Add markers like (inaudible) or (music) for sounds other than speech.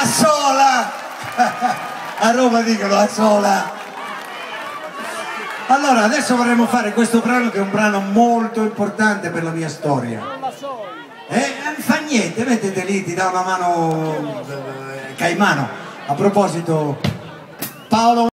a sola! (laughs) A Roma dicono a sola. Allora adesso vorremmo fare questo brano che è un brano molto importante per la mia storia. Eh, fa niente mettete lì ti dà una mano eh, Caimano. A proposito Paolo